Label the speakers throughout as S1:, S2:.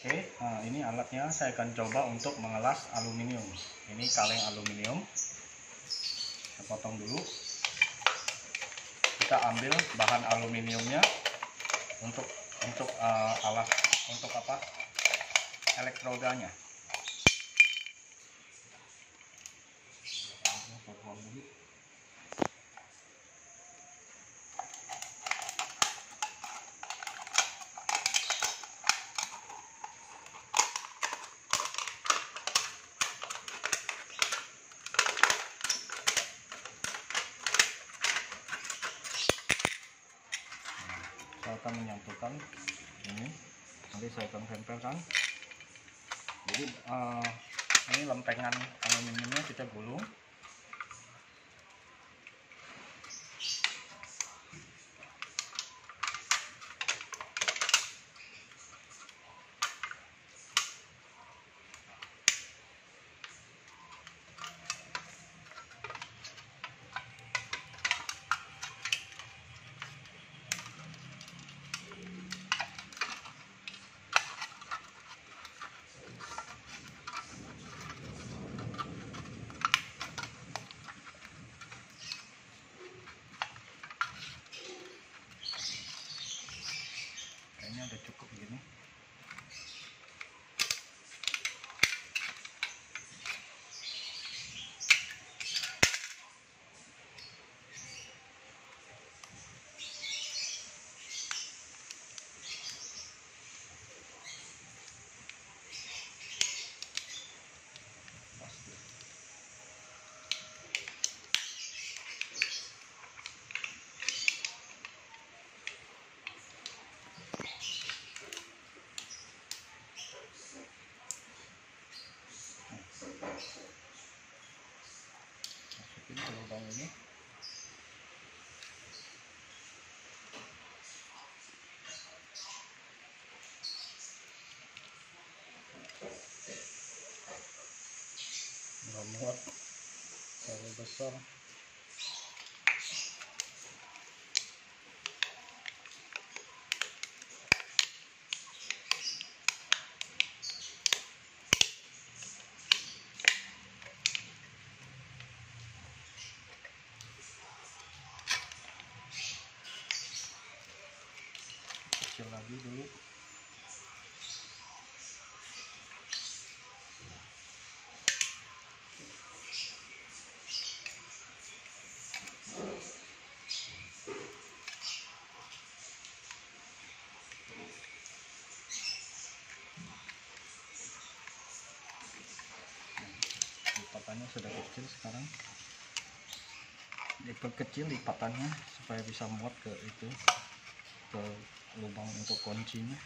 S1: Oke, nah ini alatnya saya akan coba untuk mengelas aluminium. Ini kaleng aluminium. Saya potong dulu. Kita ambil bahan aluminiumnya untuk untuk uh, alat untuk apa? Elektrodanya. Potong dulu. saya akan menyatukan ini. Nanti saya akan tempelkan. Jadi eh, ini lempengan aluminiumnya kita gulung ini nggak muat. Terlalu besar kecil lagi dulu. Lipatannya sudah kecil sekarang. Diperkecil lipatannya supaya bisa muat ke itu ke lubang untuk kuncinya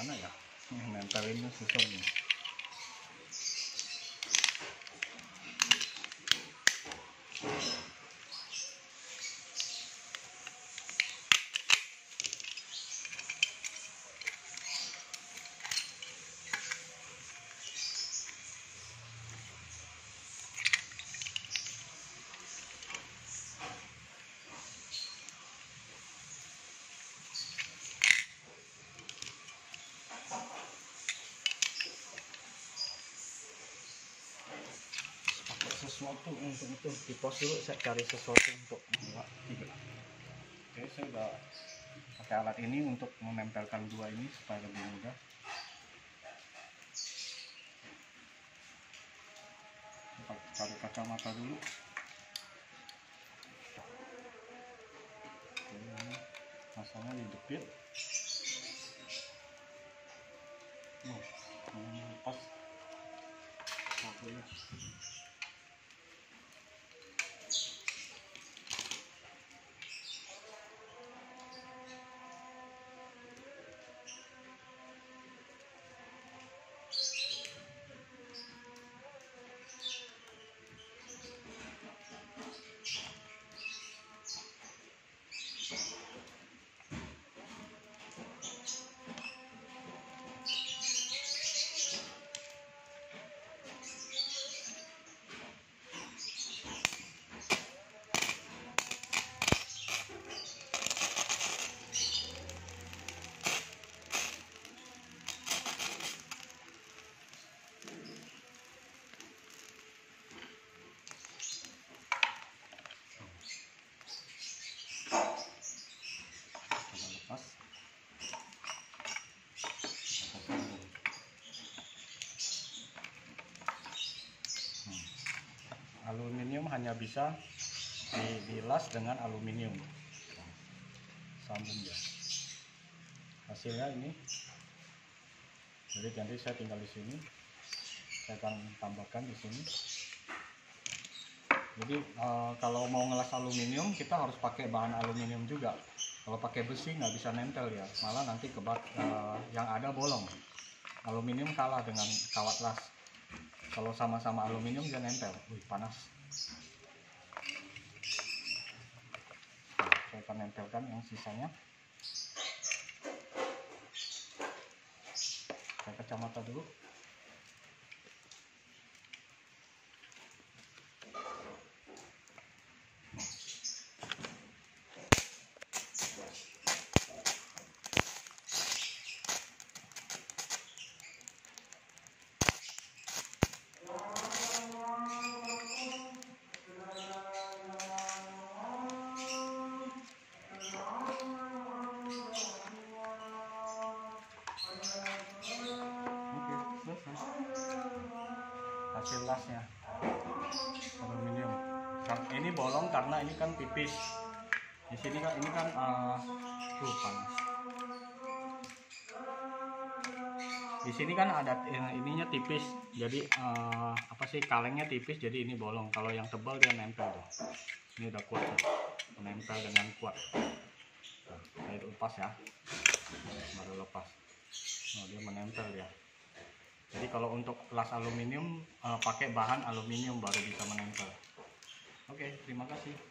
S1: Ano yun? Ang tawin mo. Sesuatu untuk itu di pos dulu saya cari sesuatu untuk dua tiga oke saya udah pakai alat ini untuk menempelkan dua ini supaya lebih mudah. Cari kacamata dulu. Masanya dijepit oh, ini satunya coba lepas Hmm. Aluminium hanya bisa di- dilas dengan aluminium. Sambung ya hasilnya ini. Jadi nanti saya tinggal di sini. Saya akan tambahkan di sini. Jadi eh, kalau mau ngelas aluminium kita harus pakai bahan aluminium juga. Kalau pakai besi nggak bisa nempel ya. Malah nanti kebat eh, yang ada bolong. Aluminium kalah dengan kawat las kalau sama-sama aluminium dia nempel. Wih panas. Nah, saya akan nempelkan yang sisanya. Saya kacamata dulu ini bolong karena ini kan tipis. Di sini kan ini kan eh tuh panas. Di sini kan ada eh, ininya tipis, jadi eh, apa sih kalengnya tipis, jadi ini bolong. Kalau yang tebal dia nempel tuh. Ini udah kuat tuh. menempel dengan kuat. Nah, saya lepas ya, baru lepas. Oh, dia menempel ya. Jadi kalau untuk las aluminium eh, pakai bahan aluminium baru bisa menempel. Oke, terima kasih.